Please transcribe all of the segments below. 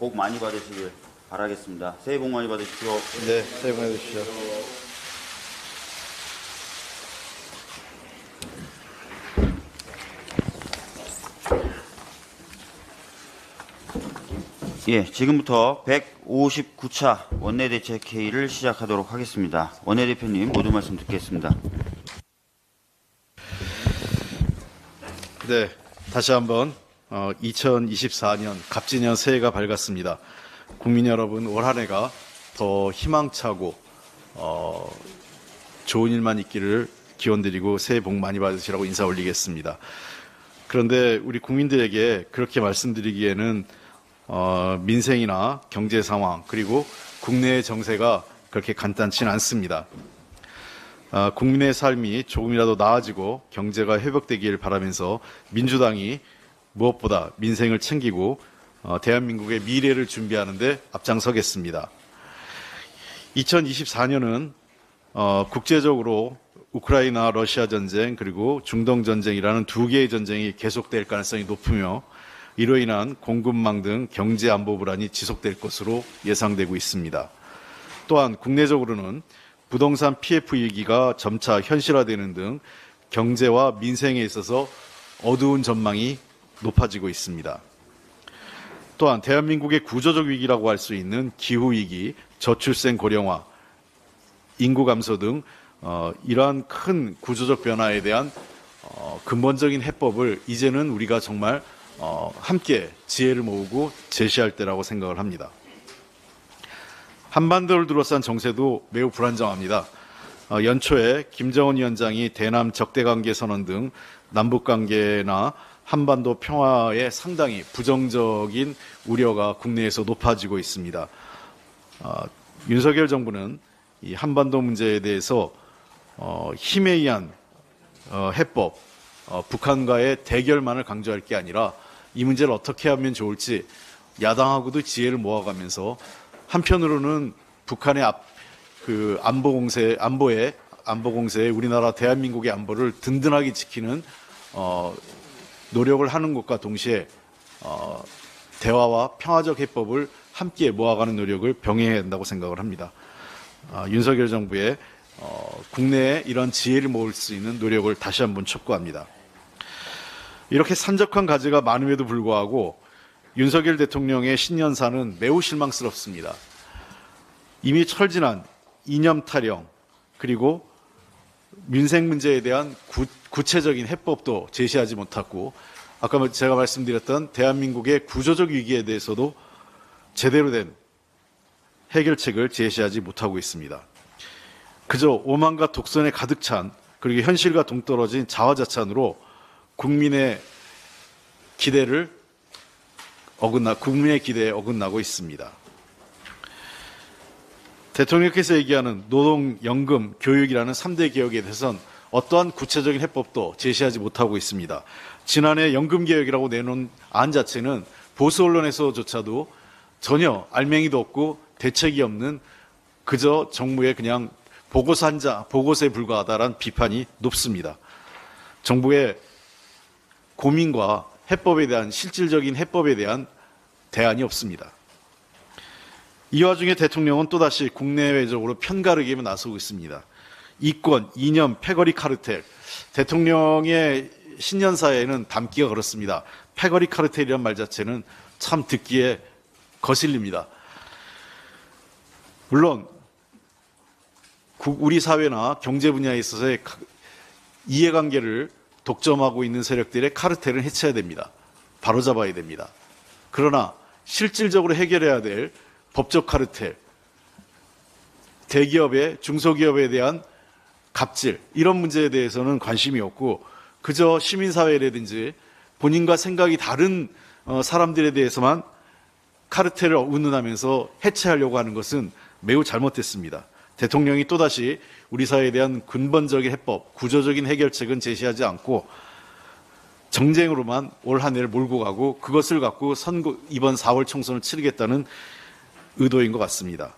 복 많이 받으시길 바라겠습니다. 새해 복 많이 받으십시오. 네, 새해 복 많이 받으십시오. 예, 지금부터 159차 원내대책회의를 시작하도록 하겠습니다. 원내대표님 모두 말씀 듣겠습니다. 네, 다시 한번 어, 2024년 갑진년 새해가 밝았습니다. 국민 여러분 올 한해가 더 희망차고 어, 좋은 일만 있기를 기원드리고 새해 복 많이 받으시라고 인사 올리겠습니다. 그런데 우리 국민들에게 그렇게 말씀드리기에는 어, 민생이나 경제 상황 그리고 국내의 정세가 그렇게 간단치는 않습니다. 아, 국민의 삶이 조금이라도 나아지고 경제가 회복되길 바라면서 민주당이 무엇보다 민생을 챙기고 어, 대한민국의 미래를 준비하는데 앞장서겠습니다. 2024년은 어, 국제적으로 우크라이나 러시아 전쟁 그리고 중동 전쟁이라는 두 개의 전쟁이 계속될 가능성이 높으며 이로 인한 공급망 등 경제 안보 불안이 지속될 것으로 예상되고 있습니다. 또한 국내적으로는 부동산 PF 위기가 점차 현실화되는 등 경제와 민생에 있어서 어두운 전망이 높아지고 있습니다. 또한 대한민국의 구조적 위기라고 할 수 있는 기후 위기, 저출생 고령화, 인구 감소 등 어, 이러한 큰 구조적 변화에 대한 어, 근본적인 해법을 이제는 우리가 정말 어, 함께 지혜를 모으고 제시할 때라고 생각을 합니다. 한반도를 둘러싼 정세도 매우 불안정합니다. 어, 연초에 김정은 위원장이 대남 적대관계 선언 등 남북관계나 한반도 평화에 상당히 부정적인 우려가 국내에서 높아지고 있습니다. 어, 윤석열 정부는 이 한반도 문제에 대해서 어, 힘에 의한 어, 해법, 어, 북한과의 대결만을 강조할 게 아니라 이 문제를 어떻게 하면 좋을지 야당하고도 지혜를 모아가면서 한편으로는 북한의 앞, 그 안보 공세, 안보에 안보 공세에 우리나라 대한민국의 안보를 든든하게 지키는 어, 노력을 하는 것과 동시에 어, 대화와 평화적 해법을 함께 모아가는 노력을 병행해야 한다고 생각을 합니다. 아, 윤석열 정부의 어, 국내에 이런 지혜를 모을 수 있는 노력을 다시 한번 촉구합니다. 이렇게 산적한 과제가 많음에도 불구하고 윤석열 대통령의 신년사는 매우 실망스럽습니다. 이미 철진한 이념 타령 그리고 민생 문제에 대한 구, 구체적인 해법도 제시하지 못했고 아까 제가 말씀드렸던 대한민국의 구조적 위기에 대해서도 제대로 된 해결책을 제시하지 못하고 있습니다. 그저 오만과 독선에 가득 찬 그리고 현실과 동떨어진 자화자찬으로 국민의 기대를 어긋나 국민의 기대에 어긋나고 있습니다. 대통령께서 얘기하는 노동, 연금, 교육이라는 3대 개혁에 대해선 어떠한 구체적인 해법도 제시하지 못하고 있습니다. 지난해 연금 개혁이라고 내놓은 안 자체는 보수 언론에서조차도 전혀 알맹이도 없고 대책이 없는 그저 정부의 그냥 보고서 한 자, 보고서에 불과하다라는 비판이 높습니다. 정부의 고민과 해법에 대한 실질적인 해법에 대한 대안이 없습니다. 이 와중에 대통령은 또다시 국내외적으로 편가르기에 나서고 있습니다. 이권, 이념, 패거리 카르텔. 대통령의 신년사에는 담기가 그렇습니다. 패거리 카르텔이란 말 자체는 참 듣기에 거슬립니다. 물론 우리 사회나 경제 분야에 있어서의 이해관계를 독점하고 있는 세력들의 카르텔은 해체해야 됩니다. 바로잡아야 됩니다. 그러나 실질적으로 해결해야 될 법적 카르텔, 대기업의 중소기업에 대한 갑질 이런 문제에 대해서는 관심이 없고 그저 시민사회라든지 본인과 생각이 다른 어, 사람들에 대해서만 카르텔을 운운하면서 해체하려고 하는 것은 매우 잘못됐습니다. 대통령이 또다시 우리 사회에 대한 근본적인 해법, 구조적인 해결책은 제시하지 않고 정쟁으로만 올 한 해를 몰고 가고 그것을 갖고 선거 이번 4월 총선을 치르겠다는 의도인 것 같습니다.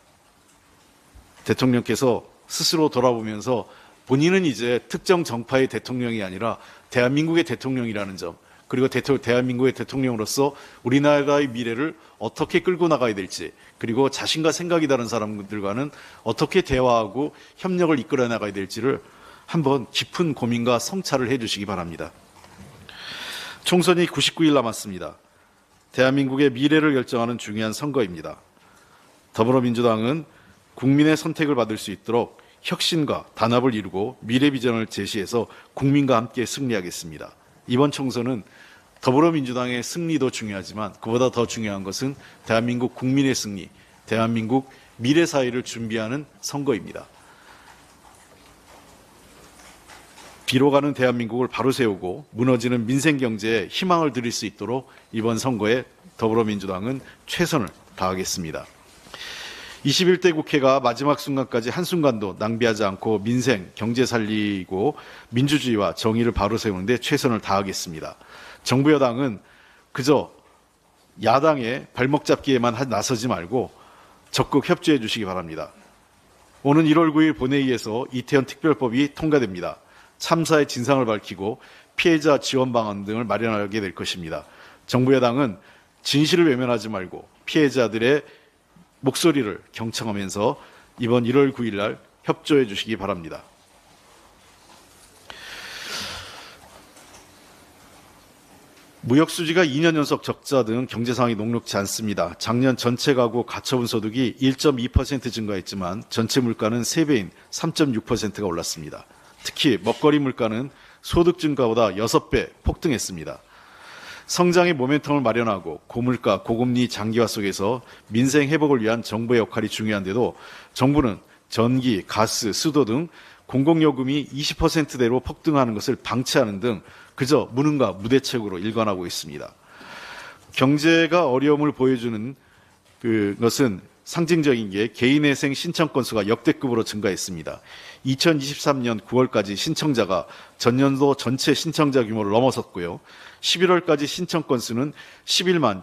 대통령께서 스스로 돌아보면서 본인은 이제 특정 정파의 대통령이 아니라 대한민국의 대통령이라는 점, 그리고 대한민국의 대통령으로서 우리나라의 미래를 어떻게 끌고 나가야 될지 그리고 자신과 생각이 다른 사람들과는 어떻게 대화하고 협력을 이끌어 나가야 될지를 한번 깊은 고민과 성찰을 해 주시기 바랍니다. 총선이 99일 남았습니다. 대한민국의 미래를 결정하는 중요한 선거입니다. 더불어민주당은 국민의 선택을 받을 수 있도록 혁신과 단합을 이루고 미래 비전을 제시해서 국민과 함께 승리하겠습니다. 이번 총선은 더불어민주당의 승리도 중요하지만 그보다 더 중요한 것은 대한민국 국민의 승리, 대한민국 미래 사회를 준비하는 선거입니다. 비로가는 대한민국을 바로 세우고 무너지는 민생 경제에 희망을 드릴 수 있도록 이번 선거에 더불어민주당은 최선을 다하겠습니다. 21대 국회가 마지막 순간까지 한순간도 낭비하지 않고 민생, 경제 살리고 민주주의와 정의를 바로 세우는데 최선을 다하겠습니다. 정부 여당은 그저 야당의 발목 잡기에만 하- 나서지 말고 적극 협조해 주시기 바랍니다. 오는 1월 9일 본회의에서 이태원 특별법이 통과됩니다. 참사의 진상을 밝히고 피해자 지원 방안 등을 마련하게 될 것입니다. 정부 여당은 진실을 외면하지 말고 피해자들의 목소리를 경청하면서 이번 1월 9일 날 협조해 주시기 바랍니다. 무역 수지가 2년 연속 적자 등 경제 상황이 녹록지 않습니다. 작년 전체 가구 가처분 소득이 1.2% 증가했지만 전체 물가는 3배인 3.6%가 올랐습니다. 특히 먹거리 물가는 소득 증가보다 6배 폭등했습니다. 성장의 모멘텀을 마련하고 고물가, 고금리 장기화 속에서 민생 회복을 위한 정부의 역할이 중요한데도 정부는 전기, 가스, 수도 등 공공요금이 20%대로 폭등하는 것을 방치하는 등 그저 무능과 무대책으로 일관하고 있습니다. 경제가 어려움을 보여주는 그것은 상징적인 게 개인회생 신청 건수가 역대급으로 증가했습니다. 2023년 9월까지 신청자가 전년도 전체 신청자 규모를 넘어섰고요. 11월까지 신청 건수는 11만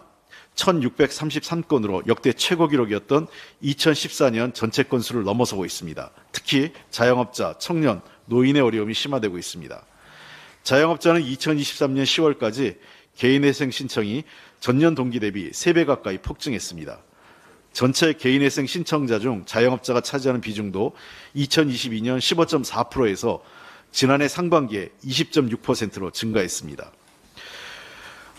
1633건으로 역대 최고 기록이었던 2014년 전체 건수를 넘어서고 있습니다. 특히 자영업자, 청년, 노인의 어려움이 심화되고 있습니다. 자영업자는 2023년 10월까지 개인회생 신청이 전년 동기 대비 3배 가까이 폭증했습니다. 전체 개인회생 신청자 중 자영업자가 차지하는 비중도 2022년 15.4%에서 지난해 상반기에 20.6%로 증가했습니다.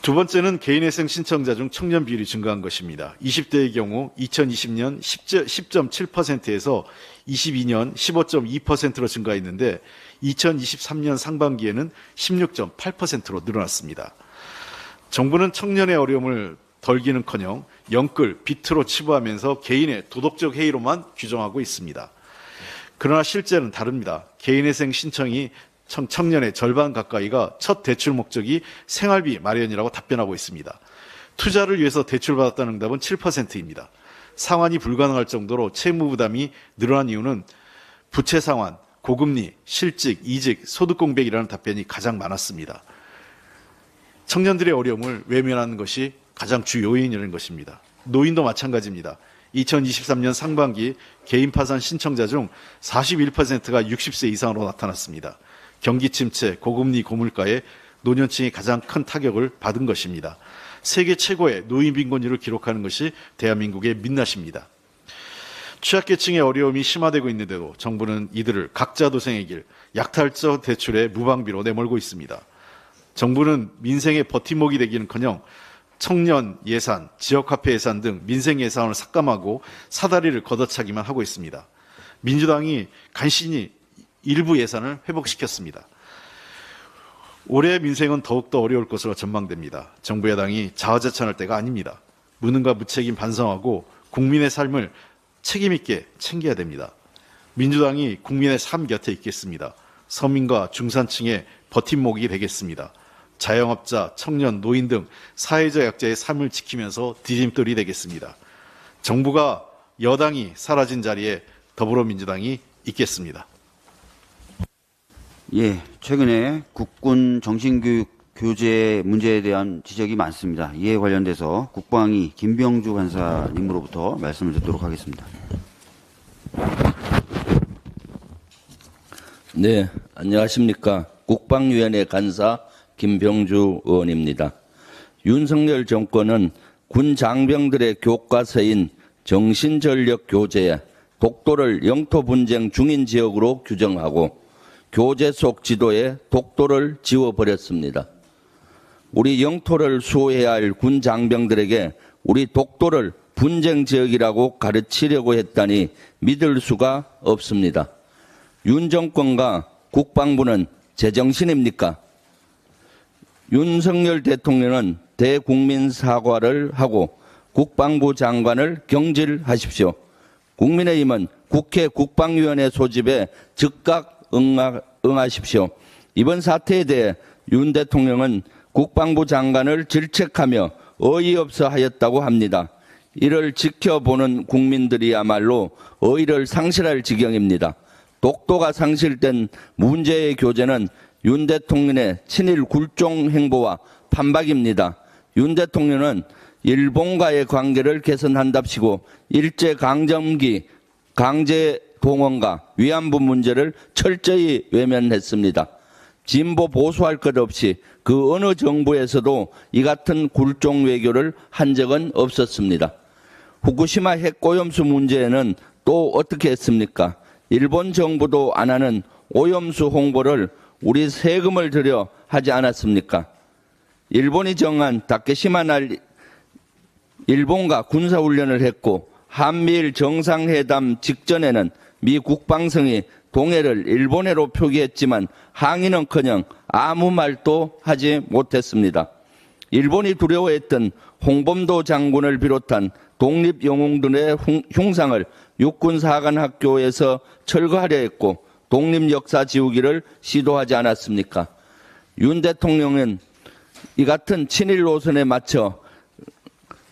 두 번째는 개인회생 신청자 중 청년 비율이 증가한 것입니다. 20대의 경우 2020년 10.7%에서 22년 15.2%로 증가했는데 2023년 상반기에는 16.8%로 늘어났습니다. 정부는 청년의 어려움을 덜기는커녕 영끌, 비트로 치부하면서 개인의 도덕적 해이로만 규정하고 있습니다. 그러나 실제는 다릅니다. 개인회생 신청이 청- 청년의 절반 가까이가 첫 대출 목적이 생활비 마련이라고 답변하고 있습니다. 투자를 위해서 대출받았다는 응답은 7%입니다. 상환이 불가능할 정도로 채무 부담이 늘어난 이유는 부채 상환, 고금리, 실직, 이직, 소득 공백이라는 답변이 가장 많았습니다. 청년들의 어려움을 외면하는 것이 가장 주 요인이라는 것입니다. 노인도 마찬가지입니다. 2023년 상반기 개인 파산 신청자 중 41%가 60세 이상으로 나타났습니다. 경기 침체, 고금리 고물가에 노년층이 가장 큰 타격을 받은 것입니다. 세계 최고의 노인 빈곤율을 기록하는 것이 대한민국의 민낯입니다. 취약계층의 어려움이 심화되고 있는데도 정부는 이들을 각자 도생의 길, 약탈적 대출의 무방비로 내몰고 있습니다. 정부는 민생의 버팀목이 되기는커녕 청년 예산, 지역화폐 예산 등 민생 예산을 삭감하고 사다리를 걷어차기만 하고 있습니다. 민주당이 간신히 일부 예산을 회복시켰습니다. 올해 민생은 더욱더 어려울 것으로 전망됩니다. 정부 여당이 자화자찬할 때가 아닙니다. 무능과 무책임 반성하고 국민의 삶을 책임있게 챙겨야 됩니다. 민주당이 국민의 삶 곁에 있겠습니다. 서민과 중산층의 버팀목이 되겠습니다. 자영업자, 청년, 노인 등 사회적 약자의 삶을 지키면서 디딤돌이 되겠습니다. 정부가 여당이 사라진 자리에 더불어민주당이 있겠습니다. 예, 최근에 국군 정신교육 교재 문제에 대한 지적이 많습니다. 이에 관련돼서 국방위 김병주 간사님으로부터 말씀을 듣도록 하겠습니다. 네, 안녕하십니까. 국방위원회 간사 김병주 의원입니다. 윤석열 정권은 군 장병들의 교과서인 정신전력 교재에 독도를 영토 분쟁 중인 지역으로 규정하고 교재 속 지도에 독도를 지워버렸습니다. 우리 영토를 수호해야 할 군 장병들에게 우리 독도를 분쟁 지역이라고 가르치려고 했다니 믿을 수가 없습니다. 윤 정권과 국방부는 제정신입니까? 윤석열 대통령은 대국민 사과를 하고 국방부 장관을 경질하십시오. 국민의힘은 국회 국방위원회 소집에 즉각 응하, 응하십시오. 이번 사태에 대해 윤 대통령은 국방부 장관을 질책하며 어이없어 하였다고 합니다. 이를 지켜보는 국민들이야말로 어이를 상실할 지경입니다. 독도가 상실된 문제의 교재는 윤 대통령의 친일 굴종 행보와 판박입니다. 윤 대통령은 일본과의 관계를 개선한답시고 일제 강점기 강제 동원과 위안부 문제를 철저히 외면했습니다. 진보 보수할 것 없이 그 어느 정부에서도 이 같은 굴종 외교를 한 적은 없었습니다. 후쿠시마 핵오염수 문제에는 또 어떻게 했습니까? 일본 정부도 안 하는 오염수 홍보를 우리 세금을 들여 하지 않았습니까? 일본이 정한 다케시마 날 일본과 군사훈련을 했고 한미일 정상회담 직전에는 미 국방성이 동해를 일본해로 표기했지만 항의는커녕 아무 말도 하지 못했습니다. 일본이 두려워했던 홍범도 장군을 비롯한 독립영웅들의 흉- 흉상을 육군사관학교에서 철거하려 했고 독립 역사 지우기를 시도하지 않았습니까? 윤 대통령은 이 같은 친일 노선에 맞춰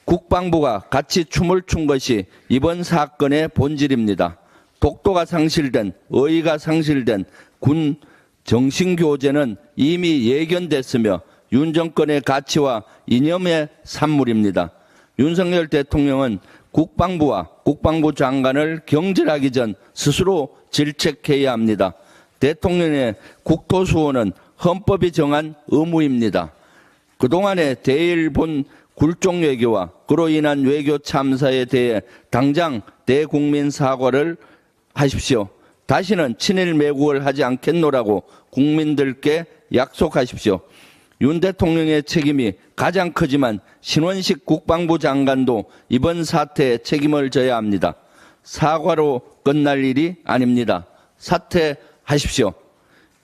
국방부가 같이 춤을 춘 것이 이번 사건의 본질입니다. 독도가 상실된, 의의가 상실된 군 정신교재는 이미 예견됐으며 윤 정권의 가치와 이념의 산물입니다. 윤석열 대통령은 국방부와 국방부 장관을 경질하기 전 스스로 질책해야 합니다. 대통령의 국토수호는 헌법이 정한 의무입니다. 그동안의 대일본 굴종 외교와 그로 인한 외교 참사에 대해 당장 대국민 사과를 하십시오. 다시는 친일 매국을 하지 않겠노라고 국민들께 약속하십시오. 윤 대통령의 책임이 가장 크지만 신원식 국방부 장관도 이번 사태에 책임을 져야 합니다. 사과로 끝날 일이 아닙니다. 사퇴하십시오.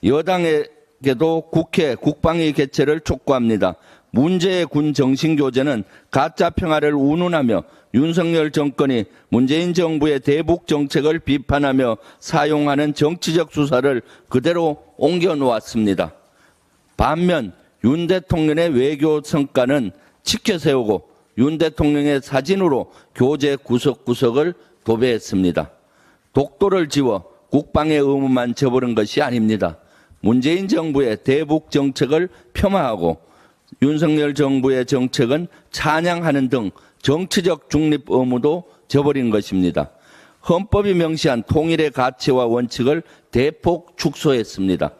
여당에게도 국회 국방위 개최를 촉구합니다. 문제의 군 정신교재는 가짜 평화를 운운하며 윤석열 정권이 문재인 정부의 대북 정책을 비판하며 사용하는 정치적 수사를 그대로 옮겨 놓았습니다. 반면 윤 대통령의 외교 성과는 지켜 세우고 윤 대통령의 사진으로 교재 구석구석을 도배했습니다. 독도를 지워 국방의 의무만 저버린 것이 아닙니다. 문재인 정부의 대북 정책을 폄하하고 윤석열 정부의 정책은 찬양하는 등 정치적 중립 의무도 저버린 것입니다. 헌법이 명시한 통일의 가치와 원칙을 대폭 축소했습니다.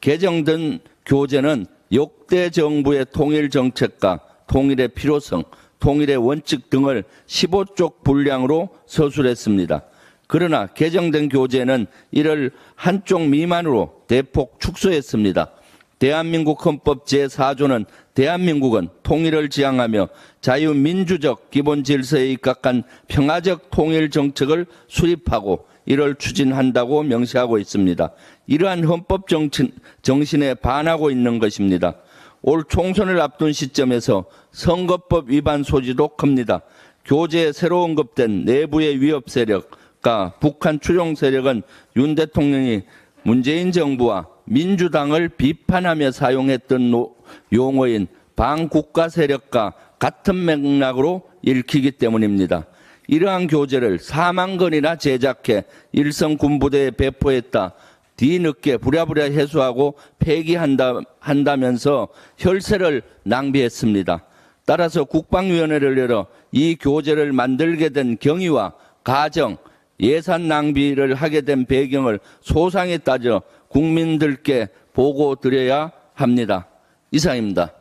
개정된 교재는 역대 정부의 통일 정책과 통일의 필요성, 통일의 원칙 등을 15쪽 분량으로 서술했습니다. 그러나 개정된 교재는 이를 한쪽 미만으로 대폭 축소했습니다. 대한민국 헌법 제4조는 대한민국은 통일을 지향하며 자유민주적 기본 질서에 입각한 평화적 통일 정책을 수립하고 이를 추진한다고 명시하고 있습니다. 이러한 헌법 정신, 정신에 반하고 있는 것입니다. 올 총선을 앞둔 시점에서 선거법 위반 소지도 큽니다. 교재에 새로 언급된 내부의 위협 세력과 북한 추종 세력은 윤 대통령이 문재인 정부와 민주당을 비판하며 사용했던 노- 용어인 반국가 세력과 같은 맥락으로 읽히기 때문입니다. 이러한 교재를 4만 건이나 제작해 일선 군부대에 배포했다. 뒤늦게 부랴부랴 해소하고 폐기한다, 한다면서 혈세를 낭비했습니다. 따라서 국방위원회를 열어 이 교재를 만들게 된 경위와 가정, 예산 낭비를 하게 된 배경을 소상히 따져 국민들께 보고 드려야 합니다. 이상입니다.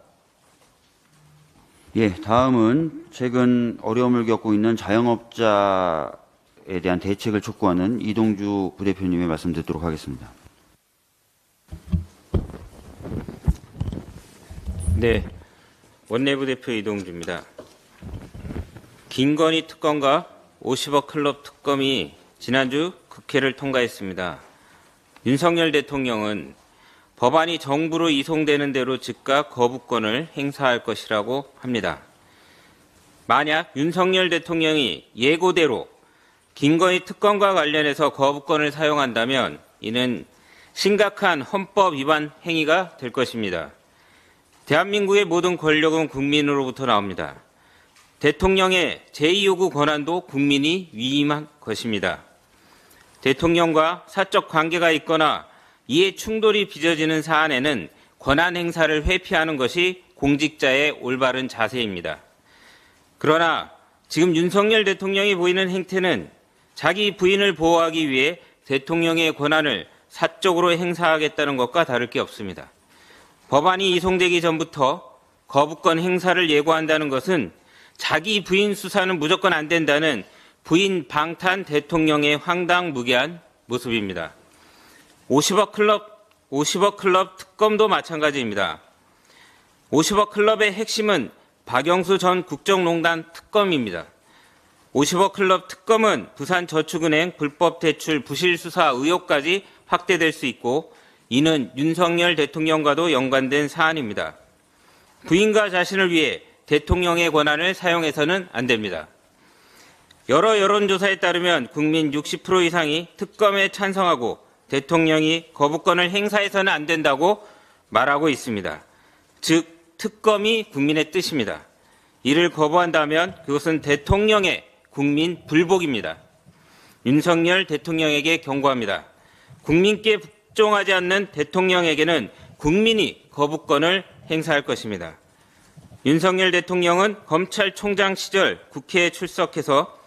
예, 다음은 최근 어려움을 겪고 있는 자영업자에 대한 대책을 촉구하는 이동주 부대표님의 말씀 듣도록 하겠습니다. 네, 원내부 대표 이동주입니다. 김건희 특검과 50억 클럽 특검이 지난주 국회를 통과했습니다. 윤석열 대통령은 법안이 정부로 이송되는 대로 즉각 거부권을 행사할 것이라고 합니다. 만약 윤석열 대통령이 예고대로 김건희 특검과 관련해서 거부권을 사용한다면 이는 심각한 헌법 위반 행위가 될 것입니다. 대한민국의 모든 권력은 국민으로부터 나옵니다. 대통령의 제2요구 권한도 국민이 위임한 것입니다. 대통령과 사적 관계가 있거나 이해 충돌이 빚어지는 사안에는 권한 행사를 회피하는 것이 공직자의 올바른 자세입니다. 그러나 지금 윤석열 대통령이 보이는 행태는 자기 부인을 보호하기 위해 대통령의 권한을 사적으로 행사하겠다는 것과 다를 게 없습니다. 법안이 이송되기 전부터 거부권 행사를 예고한다는 것은 자기 부인 수사는 무조건 안 된다는 부인 방탄 대통령의 황당무계한 모습입니다. 50억 클럽, 50억 클럽 특검도 마찬가지입니다. 50억 클럽의 핵심은 박영수 전 국정농단 특검입니다. 50억 클럽 특검은 부산 저축은행 불법 대출 부실 수사 의혹까지 확대될 수 있고 이는 윤석열 대통령과도 연관된 사안입니다. 부인과 자신을 위해 대통령의 권한을 사용해서는 안 됩니다. 여러 여론조사에 따르면 국민 60% 이상이 특검에 찬성하고 대통령이 거부권을 행사해서는 안 된다고 말하고 있습니다. 즉, 특검이 국민의 뜻입니다. 이를 거부한다면 그것은 대통령의 국민 불복입니다. 윤석열 대통령에게 경고합니다. 국민께 복종하지 않는 대통령에게는 국민이 거부권을 행사할 것입니다. 윤석열 대통령은 검찰총장 시절 국회에 출석해서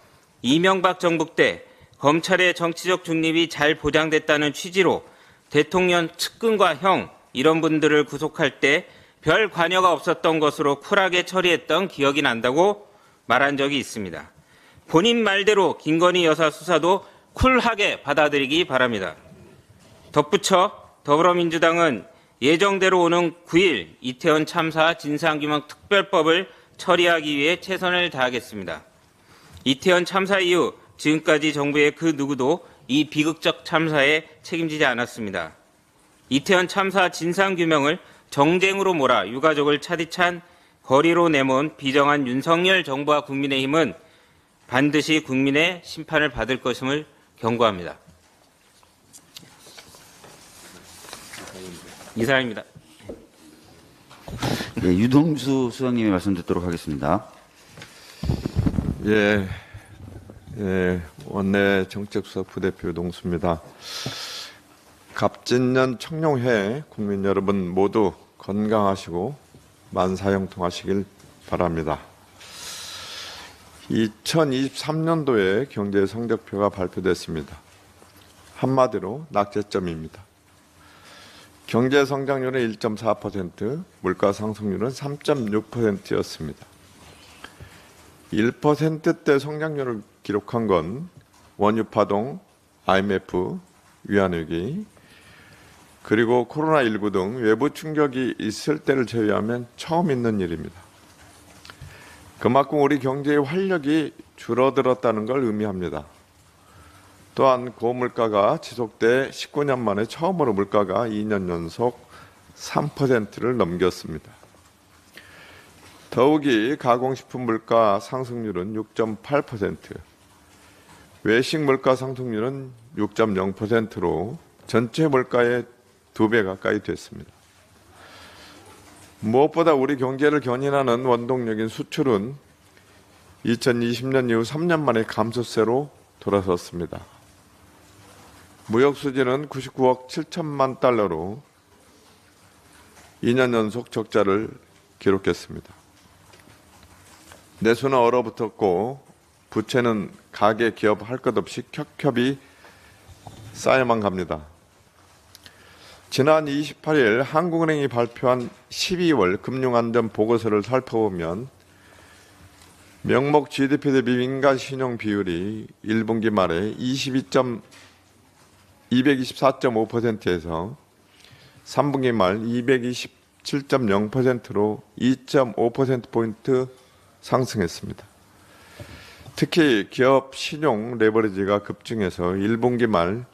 이명박 정부 때 검찰의 정치적 중립이 잘 보장됐다는 취지로 대통령 측근과 형 이런 분들을 구속할 때 별 관여가 없었던 것으로 쿨하게 처리했던 기억이 난다고 말한 적이 있습니다. 본인 말대로 김건희 여사 수사도 쿨하게 받아들이기 바랍니다. 덧붙여 더불어민주당은 예정대로 오는 9일 이태원 참사 진상규명 특별법을 처리하기 위해 최선을 다하겠습니다. 이태원 참사 이후 지금까지 정부의 그 누구도 이 비극적 참사에 책임지지 않았습니다. 이태원 참사 진상규명을 정쟁으로 몰아 유가족을 차디찬 거리로 내몬 비정한 윤석열 정부와 국민의힘은 반드시 국민의 심판을 받을 것임을 경고합니다. 이사입니다. 예, 유동수 수석님의 말씀 듣도록 하겠습니다. 예, 예, 원내 정책수석 부대표 동수입니다. 갑진년 청룡회 국민 여러분 모두 건강하시고 만사형통하시길 바랍니다. 2023년도에 경제 성적표가 발표됐습니다. 한마디로 낙제점입니다. 경제 성장률은 1.4%, 물가 상승률은 3.6%였습니다. 1%대 성장률을 기록한 건 원유 파동, IMF, 위안위기, 그리고 코로나19 등 외부 충격이 있을 때를 제외하면 처음 있는 일입니다. 그만큼 우리 경제의 활력이 줄어들었다는 걸 의미합니다. 또한 고물가가 지속돼 19년 만에 처음으로 물가가 2년 연속 3%를 넘겼습니다. 더욱이 가공식품 물가 상승률은 6.8%, 외식 물가 상승률은 6.0%로 전체 물가의 두 배 가까이 됐습니다. 무엇보다 우리 경제를 견인하는 원동력인 수출은 2020년 이후 3년 만에 감소세로 돌아섰습니다. 무역 수지는 99억 7천만 달러로 2년 연속 적자를 기록했습니다. 내수는 얼어붙었고 부채는 가계 기업 할 것 없이 켜켜이 쌓여만 갑니다. 지난 28일 한국은행이 발표한 12월 금융안전 보고서를 살펴보면 명목 GDP 대비 민간 신용 비율이 1분기 말에 22. 224.5%에서 3분기 말 227.0%로 2.5%포인트 상승했습니다. 특히 기업 신용 레버리지가 급증해서 1분기 말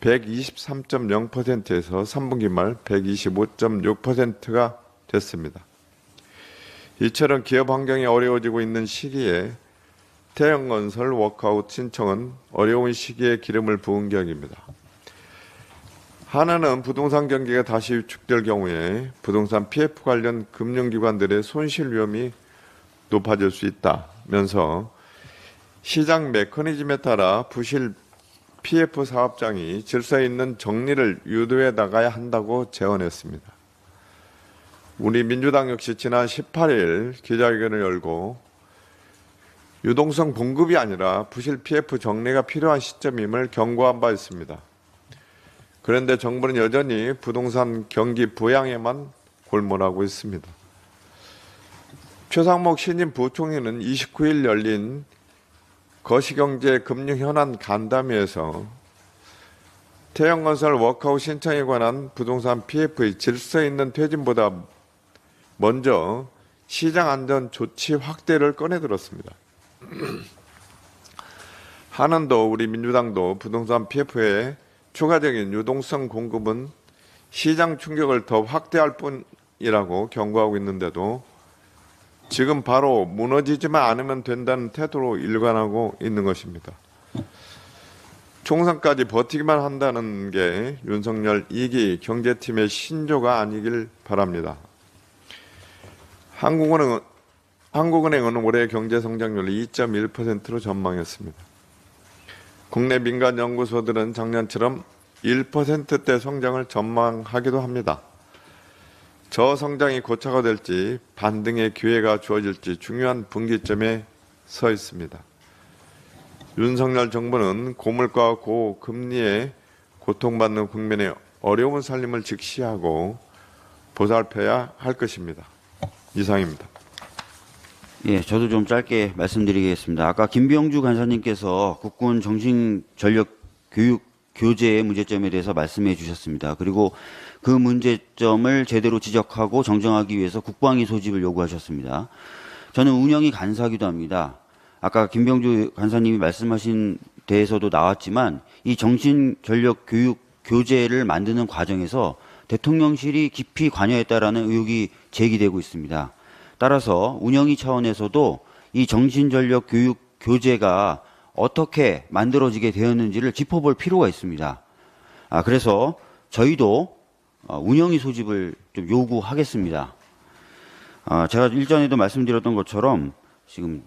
123.0%에서 3분기 말 125.6%가 됐습니다. 이처럼 기업 환경이 어려워지고 있는 시기에 태형건설 워크아웃 신청은 어려운 시기에 기름을 부은 격입니다. 하나는 부동산 경기가 다시 위축될 경우에 부동산 PF 관련 금융기관들의 손실 위험이 높아질 수 있다면서 시장 메커니즘에 따라 부실 PF 사업장이 질서 있는 정리를 유도해 나가야 한다고 제언했습니다. 우리 민주당 역시 지난 18일 기자회견을 열고 유동성 공급이 아니라 부실 PF 정리가 필요한 시점임을 경고한 바 있습니다. 그런데 정부는 여전히 부동산 경기 부양에만 골몰하고 있습니다. 최상목 신임 부총리는 29일 열린 거시경제 금융 현안 간담회에서 태형건설 워크아웃 신청에 관한 부동산 PF의 질서 있는 퇴진보다 먼저 시장 안전 조치 확대를 꺼내 들었습니다. 한은도 우리 민주당도 부동산 PF의 추가적인 유동성 공급은 시장 충격을 더 확대할 뿐이라고 경고하고 있는데도 지금 바로 무너지지만 않으면 된다는 태도로 일관하고 있는 것입니다. 총선까지 버티기만 한다는 게 윤석열 2기 경제팀의 신조가 아니길 바랍니다. 한국은행은, 한국은행은 올해 경제 성장률을 2.1%로 전망했습니다. 국내 민간 연구소들은 작년처럼 1%대 성장을 전망하기도 합니다. 저성장이 고차가 될지 반등의 기회가 주어질지 중요한 분기점에 서 있습니다. 윤석열 정부는 고물가 고금리에 고통받는 국민의 어려운 살림을 직시하고 보살펴야 할 것입니다. 이상입니다. 예, 저도 좀 짧게 말씀드리겠습니다. 아까 김병주 간사님께서 국군 정신 전력 교육 교재의 문제점에 대해서 말씀해 주셨습니다. 그리고 그 문제점을 제대로 지적하고 정정하기 위해서 국방위 소집을 요구하셨습니다. 저는 운영이 간사기도 합니다. 아까 김병주 간사님이 말씀하신 데에서도 나왔지만 이 정신 전력 교육 교재를 만드는 과정에서 대통령실이 깊이 관여했다라는 의혹이 제기되고 있습니다. 따라서 운영위 차원에서도 이 정신전력 교육 교재가 어떻게 만들어지게 되었는지를 짚어볼 필요가 있습니다. 아, 그래서 저희도 어, 운영위 소집을 좀 요구하겠습니다. 아, 제가 일전에도 말씀드렸던 것처럼 지금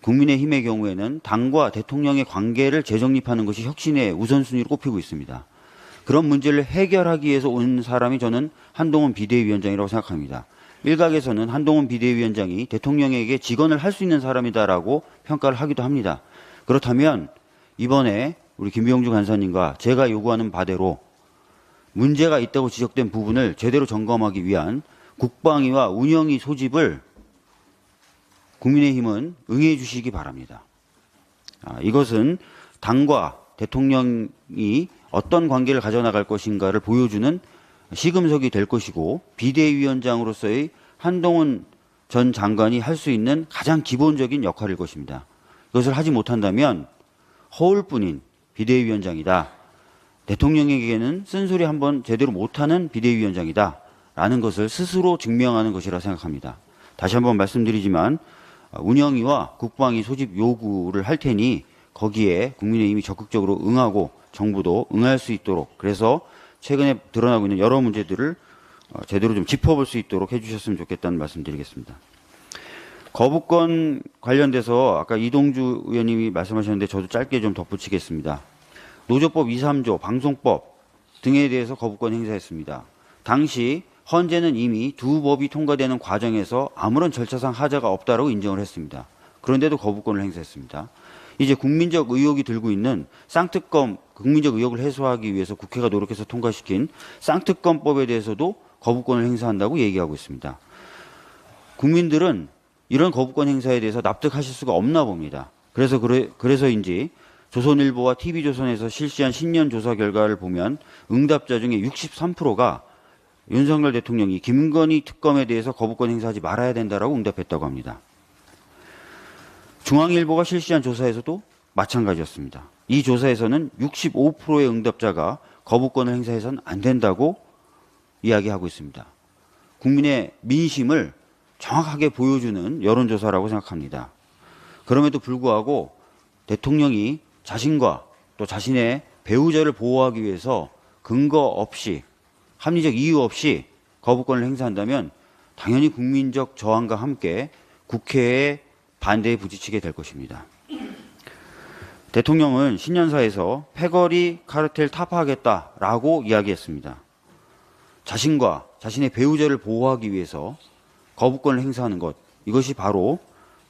국민의힘의 경우에는 당과 대통령의 관계를 재정립하는 것이 혁신의 우선순위로 꼽히고 있습니다. 그런 문제를 해결하기 위해서 온 사람이 저는 한동훈 비대위원장이라고 생각합니다. 일각에서는 한동훈 비대위원장이 대통령에게 직언을 할 수 있는 사람이다라고 평가를 하기도 합니다. 그렇다면 이번에 우리 김병주 간사님과 제가 요구하는 바대로 문제가 있다고 지적된 부분을 제대로 점검하기 위한 국방위와 운영위 소집을 국민의힘은 응해 주시기 바랍니다. 아, 이것은 당과 대통령이 어떤 관계를 가져나갈 것인가를 보여주는 시금석이 될 것이고 비대위원장으로서의 한동훈 전 장관이 할 수 있는 가장 기본적인 역할일 것입니다. 이것을 하지 못한다면 허울뿐인 비대위원장이다. 대통령에게는 쓴소리 한번 제대로 못하는 비대위원장이다. 라는 것을 스스로 증명하는 것이라 생각합니다. 다시 한번 말씀드리지만 운영위와 국방위 소집 요구를 할 테니 거기에 국민의힘이 적극적으로 응하고 정부도 응할 수 있도록 그래서 최근에 드러나고 있는 여러 문제들을 어, 제대로 좀 짚어볼 수 있도록 해주셨으면 좋겠다는 말씀드리겠습니다. 거부권 관련돼서 아까 이동주 의원님이 말씀하셨는데 저도 짧게 좀 덧붙이겠습니다. 노조법 2, 3조, 방송법 등에 대해서 거부권 행사했습니다. 당시 헌재는 이미 두 법이 통과되는 과정에서 아무런 절차상 하자가 없다고 인정을 했습니다. 그런데도 거부권을 행사했습니다. 이제 국민적 의혹이 들고 있는 쌍특검 국민적 의혹을 해소하기 위해서 국회가 노력해서 통과시킨 쌍특검법에 대해서도 거부권을 행사한다고 얘기하고 있습니다. 국민들은 이런 거부권 행사에 대해서 납득하실 수가 없나 봅니다. 그래서 그래, 그래서인지 조선일보와 TV조선에서 실시한 신년 조사 결과를 보면 응답자 중에 63%가 윤석열 대통령이 김건희 특검에 대해서 거부권 행사하지 말아야 된다라고 응답했다고 합니다. 중앙일보가 실시한 조사에서도 마찬가지였습니다. 이 조사에서는 65%의 응답자가 거부권을 행사해서는 안 된다고 이야기하고 있습니다. 국민의 민심을 정확하게 보여주는 여론조사라고 생각합니다. 그럼에도 불구하고 대통령이 자신과 또 자신의 배우자를 보호하기 위해서 근거 없이 합리적 이유 없이 거부권을 행사한다면 당연히 국민적 저항과 함께 국회의 반대에 부딪히게 될 것입니다. 대통령은 신년사에서 패거리 카르텔 타파하겠다라고 이야기했습니다. 자신과 자신의 배우자를 보호하기 위해서 거부권을 행사하는 것 이것이 바로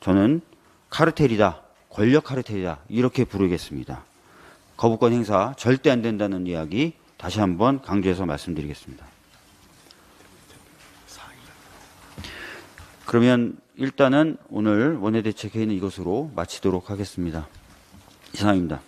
저는 카르텔이다 권력 카르텔이다 이렇게 부르겠습니다. 거부권 행사 절대 안 된다는 이야기 다시 한번 강조해서 말씀드리겠습니다. 그러면 일단은 오늘 원내대책회의는 이것으로 마치도록 하겠습니다. 이상입니다.